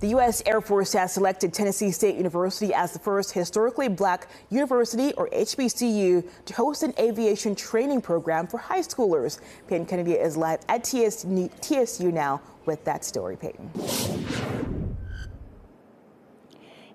The U.S. Air Force has selected Tennessee State University as the first historically black university, or HBCU, to host an aviation training program for high schoolers. Peyton Kennedy is live at TSU now with that story, Peyton.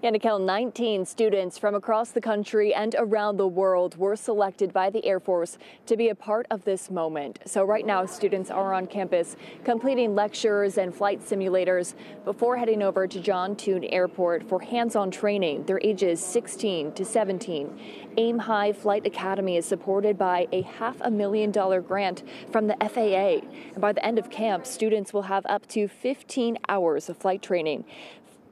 Yannickel, 19 students from across the country and around the world were selected by the Air Force to be a part of this moment. So right now, students are on campus completing lectures and flight simulators before heading over to John Tune Airport for hands-on training. Their ages 16 to 17. Aim High Flight Academy is supported by a half a million dollar grant from the FAA. And by the end of camp, students will have up to 15 hours of flight training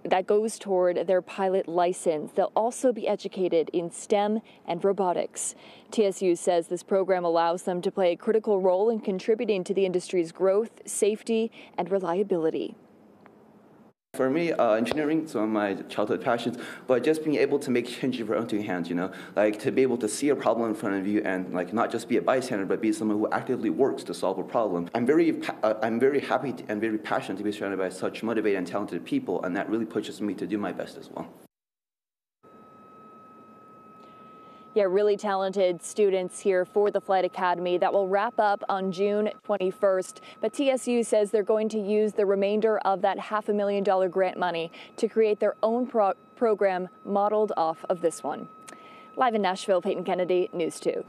that goes toward their pilot license. They'll also be educated in STEM and robotics. TSU says this program allows them to play a critical role in contributing to the industry's growth, safety, and reliability. For me, uh, engineering is one of my childhood passions, but just being able to make change with your own two hands, you know, like to be able to see a problem in front of you and like not just be a bystander, but be someone who actively works to solve a problem. I'm very, uh, I'm very happy and very passionate to be surrounded by such motivated and talented people, and that really pushes me to do my best as well. Yeah, really talented students here for the Flight Academy that will wrap up on June 21st. But TSU says they're going to use the remainder of that half a million dollar grant money to create their own pro program modeled off of this one. Live in Nashville, Peyton Kennedy, News 2.